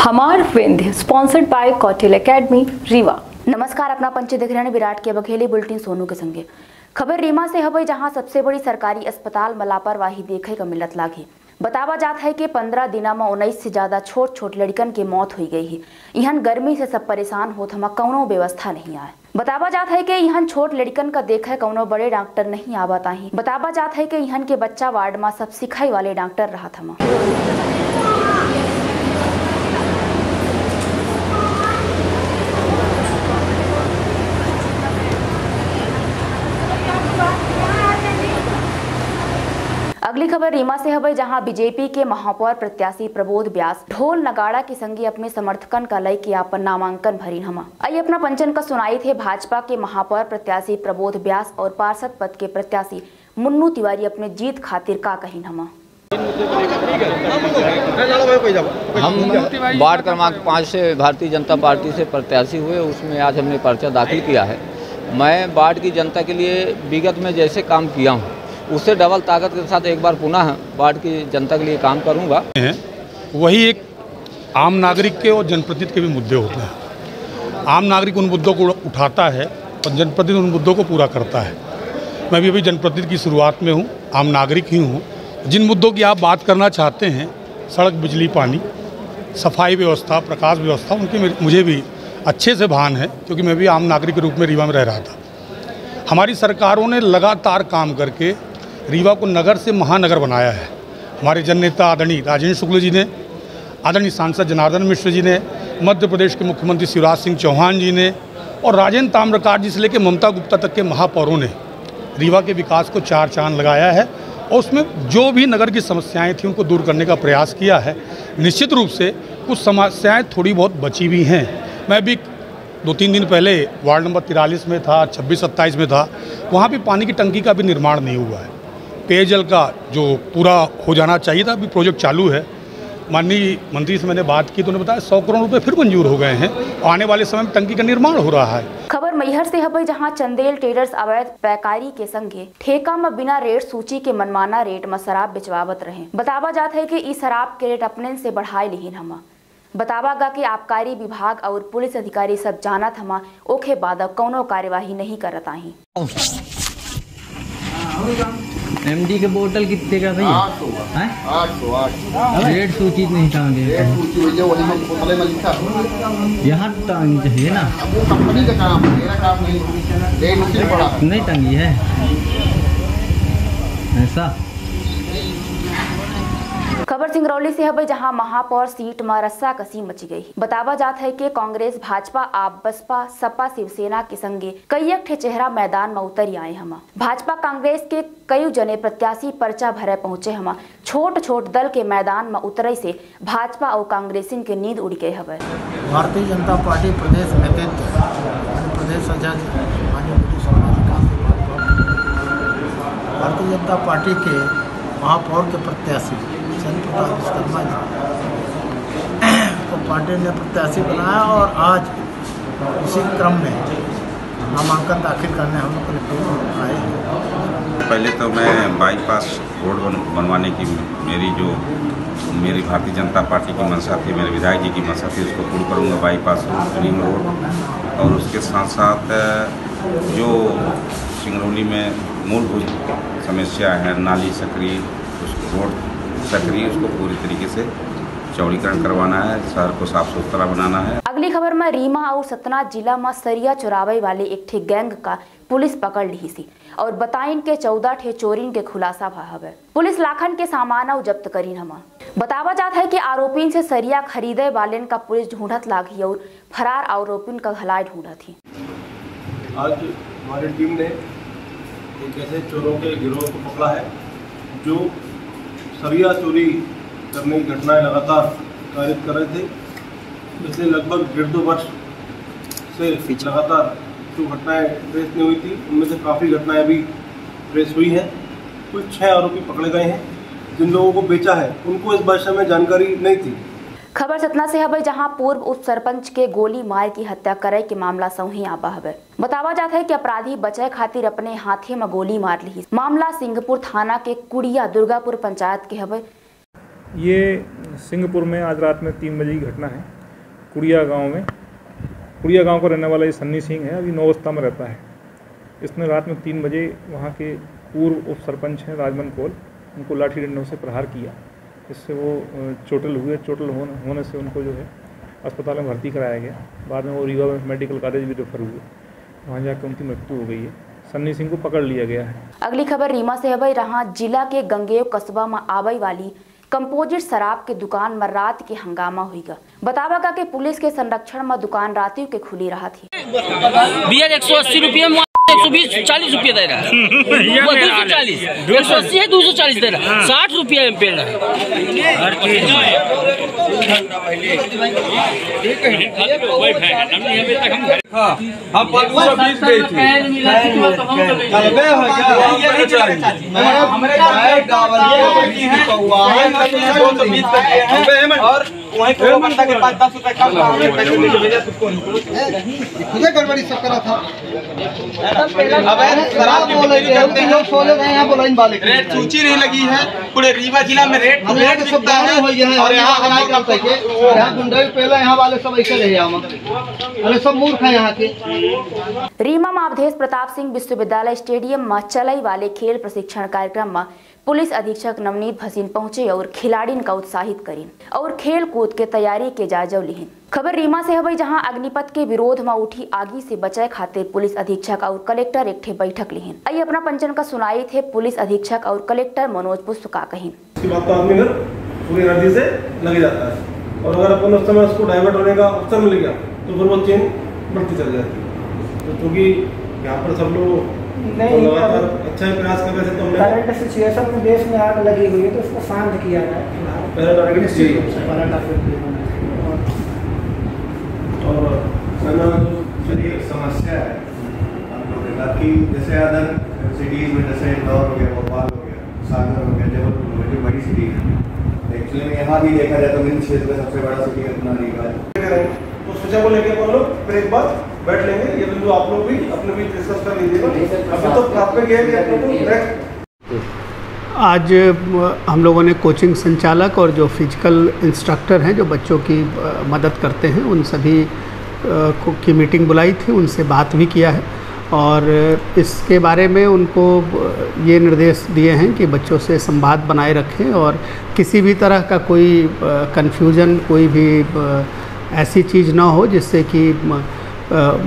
हमार Vindhya sponsored by Kautil academy Rewa. नमस्कार, अपना पंच दिख रहे हैं विराट के बघेली बुलेटिन सोनू के संगे। खबर रीमा से हवई जहाँ सबसे बड़ी सरकारी अस्पताल में लापरवाही देखे का मिलत लागी। बतावा जात है कि पंद्रह दिना में उन्नीस से ज़्यादा छोट छोट लड़कन की मौत हुई गई है। यहाँ गर्मी से सब परेशान होत हम कौनो व्यवस्था नहीं आए। बतावा जात है कि यहाँ छोट लड़कन का देखे कौनो बड़े डॉक्टर नहीं आवत ही बतावा जात है कि यहाँ के बच्चा वार्ड में सब सिखाई वाले डॉक्टर रहा था रीमा से हवई जहाँ बीजेपी के महापौर प्रत्याशी प्रबोध व्यास ढोल नगाड़ा के संगी अपने समर्थकन का लय के अपन नामांकन भरी हमा आई अपना पंचन का सुनाई थे भाजपा के महापौर प्रत्याशी प्रबोध व्यास और पार्षद पद के प्रत्याशी मुन्नू तिवारी अपने जीत खातिर का कही हमा हम वार्ड क्रमांक पाँच से भारतीय जनता पार्टी से प्रत्याशी हुए, उसमें आज हमने पर्चा दाखिल किया है। मैं वार्ड की जनता के लिए विगत में जैसे काम किया हूँ उससे डबल ताकत के साथ एक बार पुनः वार्ड की जनता के लिए काम करूँगा। वही एक आम नागरिक के और जनप्रतिनिधि के भी मुद्दे होते हैं। आम नागरिक उन मुद्दों को उठाता है और जनप्रतिनिधि उन मुद्दों को पूरा करता है। मैं भी अभी जनप्रतिनिधि की शुरुआत में हूँ, आम नागरिक ही हूँ। जिन मुद्दों की आप बात करना चाहते हैं, सड़क, बिजली, पानी, सफ़ाई व्यवस्था, प्रकाश व्यवस्था, उनके मुझे भी अच्छे से भान है, क्योंकि मैं भी आम नागरिक के रूप में रीवा में रह रहा था। हमारी सरकारों ने लगातार काम करके रीवा को नगर से महानगर बनाया है। हमारे जन नेता आदरणीय राजेंद्र शुक्ल जी ने, आदरणीय सांसद जनार्दन मिश्र जी ने, मध्य प्रदेश के मुख्यमंत्री शिवराज सिंह चौहान जी ने और राजेंद्र ताम्रकार जी से लेकर ममता गुप्ता तक के महापौरों ने रीवा के विकास को चार चाँद लगाया है और उसमें जो भी नगर की समस्याएँ थी उनको दूर करने का प्रयास किया है। निश्चित रूप से कुछ समस्याएँ थोड़ी बहुत बची भी हैं। मैं भी दो तीन दिन पहले वार्ड नंबर तिरालीस में था, छब्बीस सत्ताईस में था, वहाँ भी पानी की टंकी का भी निर्माण नहीं हुआ है। पेयजल का जो पूरा हो जाना चाहिए था अभी प्रोजेक्ट चालू है। माननीय मंत्री से मैंने बात की तो उन्होंने बताया सौ करोड़ रुपए फिर मंजूर हो गए हैं आने वाले समय में टंकी का निर्माण हो रहा है। खबर मैहर से हबई जहाँ चंदेल ट्रेडर्स अवैध पैकारी के संगे ठेका में बिना रेट सूची के मनमाना रेट में शराब बेचवावत रहे। बतावा जात है कि इस शराब के रेट अपने से बढ़ाए लिहिन हम। बतावा गा कि आबकारी विभाग और पुलिस अधिकारी सब जाना हमा ओखे बाद कौनो कार्यवाही नहीं करत आही एमडी के बोतल कितने का भाई हैं? आठ सौ आठ रेट सूचित नहीं टांगे यहाँ टांगनी चाहिए ना। कंपनी का काम नहीं। टांगी है। ऐसा? खबर सिंगरौली से है जहाँ महापौर सीट में रस्सा कसी मची गई। बतावा जात है कि कांग्रेस, भाजपा, आप, बसपा, सपा, शिवसेना के संगे कई ठे चेहरा मैदान में उतरी आए हम। भाजपा, कांग्रेस के कई जने प्रत्याशी पर्चा भरे पहुँचे हम। छोट छोट दल के मैदान में उतरे से भाजपा और कांग्रेसिन के नींद उड़ गए हवे। भारतीय जनता पार्टी प्रदेश अध्यक्ष भारतीय जनता पार्टी के महापौर के प्रत्याशी। को पार्टी ने प्रत्याशी बनाया और आज उसी क्रम में नामांकन दाखिल करने हम लोग आए हैं। पहले तो मैं बाईपास रोड बन, बनवाने की मेरी जो मेरी भारतीय जनता पार्टी की मंशा थी मेरे विधायक जी की मंशा थी उसको पूर्ण करूँगा बाईपास रिंग रोड और उसके साथ साथ जो सिंगरौली में मूलभूत समस्या है नाली सकरी उस रोड सकरी उसको पूरी तरीके से चौड़ीकरण करवाना है शहर को साफ़ सुथरा बनाना है। अगली खबर में रीमा और सतना जिला में सरिया चुरावे वाले एक ठे गैंग का पुलिस पकड़ ली सी। और बताइन के चौदह ठे चोरीन के खुलासा भा हवे पुलिस लाखन के सामान और जब्त करीन हमा बतावा जात है कि आरोपीन से सरिया खरीदे वाले का पुलिस ढूंढत लागी और फरार आरोपीन का घलाई ढूंढत थी आज हमारी टीम ने एक ऐसे चोरों के गिरोह को पकड़ा है जो सरिया चोरी करने की घटनाएँ लगातार कारित कर रहे थे। पिछले लगभग डेढ़ दो वर्ष से लगातार जो घटनाएँ प्रेस नहीं हुई थी, उनमें से काफ़ी घटनाएँ अभी ट्रेस हुई हैं। कुछ छः आरोपी पकड़े गए हैं। जिन लोगों को बेचा है, उनको इस भाषा में जानकारी नहीं थी। खबर सतना से हवे जहाँ पूर्व उप सरपंच के गोली मार की हत्या करे के मामला सही आबा हवे बतावा जाता है कि अपराधी बचे खातिर अपने हाथे में गोली मार ली। मामला सिंहपुर थाना के कुड़िया दुर्गापुर पंचायत के हवे ये सिंहपुर में आज रात में तीन बजे की घटना है, कुड़िया गाँव में। कुड़िया गाँव का रहने वाला ये सन्नी सिंह है, अभी नौवस्था में रहता है। इसने रात में तीन बजे वहाँ के पूर्व उप सरपंच हैं, राजमन कोल उनको लाठी डंडों से प्रहार किया। इससे वो चोटिल हुए चोटिल होने होने से उनको जो है अस्पताल में भर्ती कराया गया। बाद में वो रीवा में मेडिकल कॉलेज भी रेफर हुए। वहाँ जाकर उनकी मृत्यु हो गई है। सन्नी सिंह को पकड़ लिया गया है। अगली खबर रीमा से हवई रहा जिला के गंगेव कस्बा में आबई वाली कंपोजिट शराब के दुकान में रात के हंगामा हुईगा बतावा का कि पुलिस के संरक्षण में दुकान रातियों के खुली रहा थी। एक सौ अस्सी एक सौ बीस चालीस रुपये दे रहा है। वो दो सौ चालीस। एक सौ अस्सी है दो सौ चालीस दे रहा है। साठ रुपये में पेड़ है। हम सौ बीस गई और वहीं पे बंदा के पास दस रुपए कम पैसे लेके भेजा तुझको खुदे गड़बड़ी सब करा था। अब शराब की बिक्री करते हैं। गए यहाँ बोला इन वाले रेट सूची नहीं लगी है पूरे रीवा जिला में रेट हम यहाँ रेट सब बिकता दाने हो गए हैं है और यहाँ हमारे हमारे काम के यहाँ गुंडे पहले यहाँ वाले सब ऐसे रहे हम अरे सब मूर्ख हैं यहाँ के। रीमा में अवधेश प्रताप सिंह विश्वविद्यालय स्टेडियम में चलई वाले खेल प्रशिक्षण कार्यक्रम में पुलिस अधीक्षक नवनीत भसीन पहुँचे और खिलाड़िन का उत्साहित करीन और खेल कूद के तैयारी के जायजा लिहिन। खबर रीमा से हवई जहाँ अग्निपथ के विरोध में उठी आगी से बचाए खातिर पुलिस अधीक्षक और कलेक्टर एक ठे बैठक लिहिन। आई अपना पंचन का सुनाई थे पुलिस अधीक्षक और कलेक्टर मनोज पुष्प का उसके तो और अगर अपन उस समय उसको डाइवर्ट होने का अवसर मिल गया तो फिर वो चेन बढ़ती जाती है। तो क्योंकि यहाँ पर सब लोग नहीं, लगातार अच्छा ही प्रयास कर रहे थे तो करंट सिचुएशन में देश में आग लगी हुई है तो उसको शांत किया जाए टारगेट और समस्या है हम लोग कि जैसे अदर सिटीज़ में जैसे इंदौर हो गया भोपाल हो गया सागर हो गया जबलपुर हो गया जो बड़ी सिटी है एक्चुअली में यहाँ भी देखा जाए तो मिल क्षेत्र का सबसे बड़ा सिटी अपना रीवा। है तो सोचा को लेके अपन लोग फिर एक बार बैठ लेंगे। ये बिंदु आप लोग भी अपने बीच डिस्कस कर लीजिएगा। अभी तो प्राथमिक है कि अपन को नेक्स्ट आज हम लोगों ने कोचिंग संचालक और जो फ़िज़िकल इंस्ट्रक्टर हैं जो बच्चों की मदद करते हैं उन सभी को की मीटिंग बुलाई थी उनसे बात भी किया है। और इसके बारे में उनको ये निर्देश दिए हैं कि बच्चों से संवाद बनाए रखें और किसी भी तरह का कोई कन्फ्यूज़न कोई भी ऐसी चीज़ ना हो जिससे कि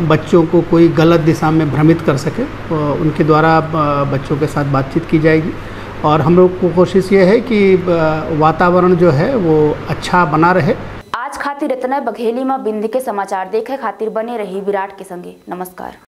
बच्चों को कोई गलत दिशा में भ्रमित कर सके। उनके द्वारा बच्चों के साथ बातचीत की जाएगी। और हम लोग को कोशिश ये है कि वातावरण जो है वो अच्छा बना रहे। आज खातिर इतना बघेली में बिंद के समाचार देखे खातिर बने रही विराट के संगे। नमस्कार।